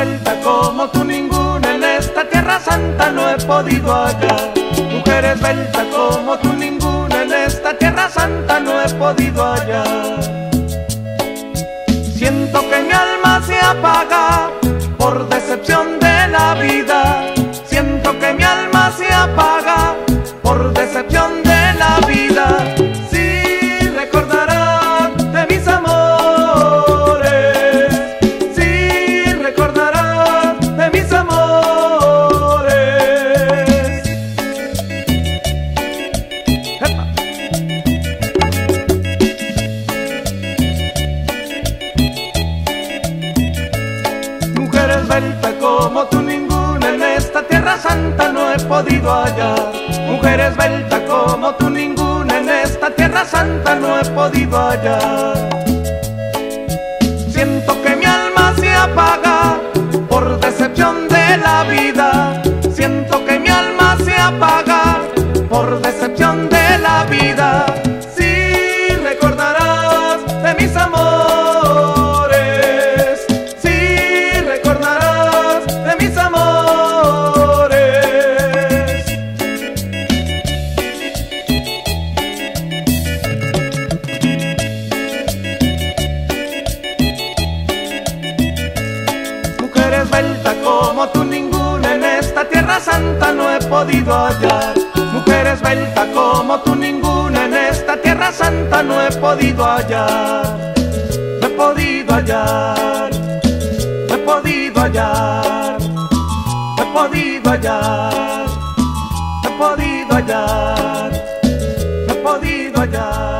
contenta como tú ninguna en esta tierra santa no he podido hallar. Mujer esbelta como tú ninguna en esta tierra santa no he podido hallar. Siento que mi alma se apaga esbelta como tú ninguna en esta tierra santa no he podido hallar. Mujer esbelta como tú ninguna en esta tierra santa no he podido hallar. Siento que mi alma se apaga por decepción de la vida. Como tú ninguna en esta tierra santa no he podido hallar. Mujer esbelta como tú ninguna en esta tierra santa no he podido hallar. No he podido hallar. No he podido hallar. No he podido hallar. No he podido hallar. No he podido hallar.